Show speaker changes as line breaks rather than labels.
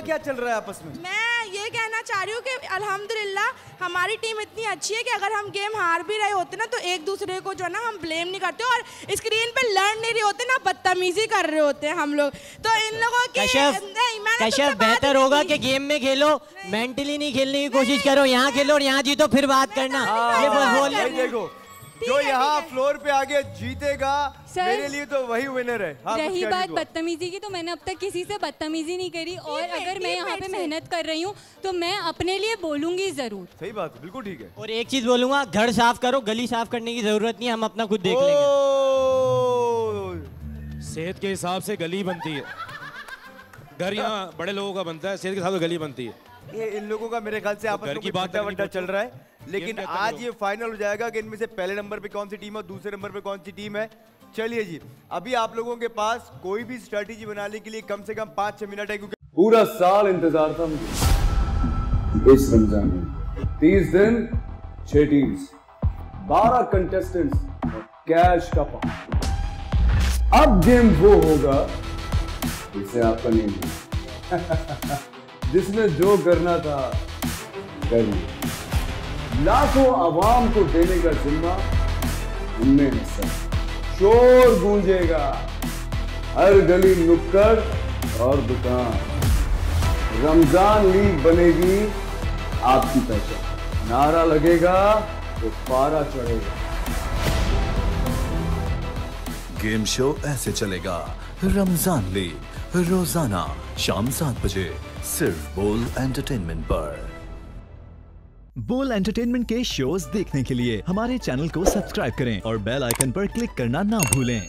क्या चल रहा है आपस में?
मैं ये कहना चाह रही हूँ कि अल्हम्दुलिल्लाह हमारी टीम इतनी अच्छी है कि अगर हम गेम हार भी रहे होते ना तो एक दूसरे को जो है ना हम ब्लेम नहीं करते और स्क्रीन पे लड़ नहीं रहे होते ना बदतमीजी कर रहे होते हैं हम लोग। तो इन लोगों की
बेहतर होगा
की।
कि गेम में खेलो मेंटली नहीं खेलने की कोशिश करो यहाँ खेलो और यहाँ जीतो फिर बात करना। ये बोल
देखो। जो यहाँ फ्लोर पे आगे जीतेगा
सर,
मेरे लिए तो वही विनर है। हाँ,
रही बात बदतमीजी की तो मैंने अब तक किसी से बदतमीजी नहीं करी और अगर मैं यहाँ पे मेहनत कर रही हूँ तो मैं अपने लिए बोलूँगी ज़रूर।
सही बात है बिल्कुल ठीक है।
और एक चीज़ बोलूँगा घर साफ़ करो गली साफ़ करने की ज़रूरत नहीं हम अपना खुद देख लेंगे।
सेहत के हिसाब से गली बनती है। घर यहाँ बड़े लोगों का बनता है सेहत के हिसाब से गली बनती है।
ये इन लोगों का मेरे ख्याल से आपस
घर
में
करनी
वड्डा चल रहा है। लेकिन आज ये फाइनल हो जाएगा कि इनमें से पहले नंबर पे कौन सी टीम है दूसरे नंबर पे कौन सी टीम है। चलिए जी अभी आप लोगों के पास कोई भी स्ट्रेटेजी बनाने के लिए कम से कम पाँच छह मिनट है क्योंकि
पूरा साल इंतज़ार था मुझे। इस रमज़ान में। तीस दिन छह टीम्स बारह कंटेस्टेंट्स कैश का पाउंड अब गेम वो होगा जिसे आपका नहीं जिसमें जो करना था, कर लिया। लाखों आवाम को देने का जिम्मा उनमें है शोर गूंजेगा हर गली नुक्कड़ और दुकान। रमज़ान लीग बनेगी आपकी पहचान। नारा लगेगा तो पारा चढ़ेगा।
गेम शो ऐसे चलेगा। रमज़ान लीग रोज़ाना शाम सात बजे, सिर्फ़ बोल एंटरटेनमेंट पर।
बोल एंटरटेनमेंट के शोज़ देखने के लिए हमारे चैनल को सब्सक्राइब करें और बेल आइकन पर क्लिक करना ना भूलें।